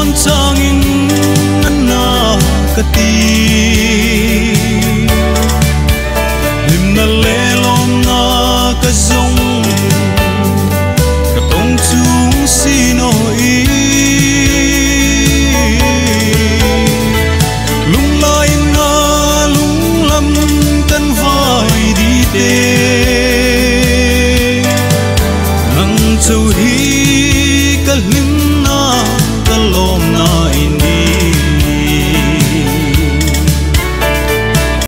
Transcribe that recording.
con on changin na kati lim na le lom na ka zong ka tong chung si no i lung lai na lung lam tan vai đi te nang châu hi ka lim নয়